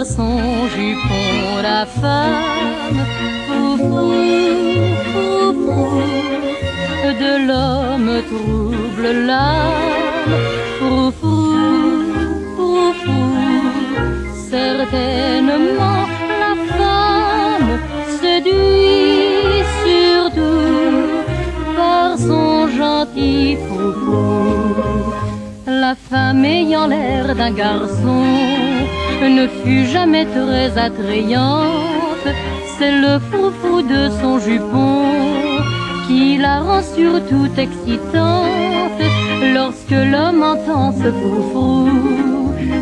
son jupon la femme, foufou, foufou, de l'homme trouble l'âme, foufou, foufou, certainement la femme séduit surtout par son gentil foufou. La femme ayant l'air d'un garçon ne fut jamais très attrayante. C'est le foufou de son jupon qui la rend surtout excitante. Lorsque l'homme entend ce foufou,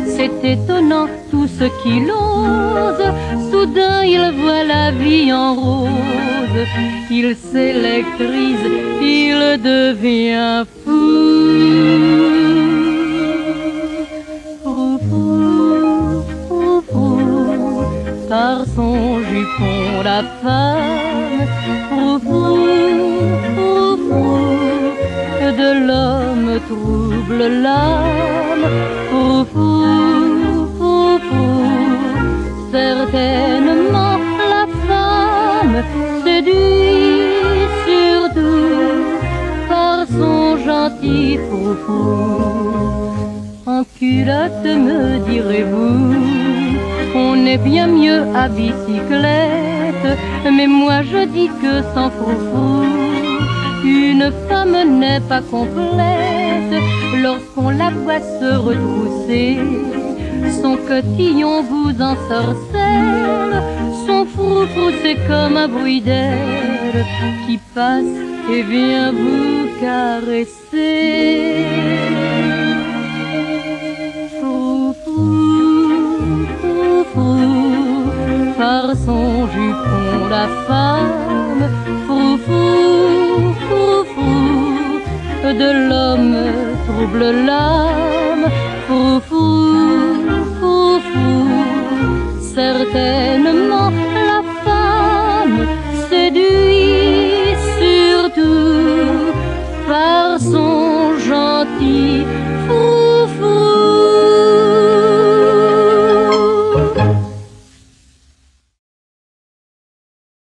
c'est étonnant tout ce qu'il ose. Soudain il voit la vie en rose. Il s'électrise, il devient fou. Jupon la femme, foufou, foufou, de l'homme trouble l'âme, foufou, foufou, certainement la femme séduit surtout par son gentil foufou. En culotte me direz-vous on est bien mieux à bicyclette, mais moi je dis que sans foufou, une femme n'est pas complète lorsqu'on la voit se retrousser. Son cotillon vous ensorcelle, son froufrou c'est comme un bruit d'air qui passe et vient vous caresser. son jupon la femme, froufou, froufou, de l'homme trouble l'âme, froufou, froufou, certainement la femme séduit surtout par son gentil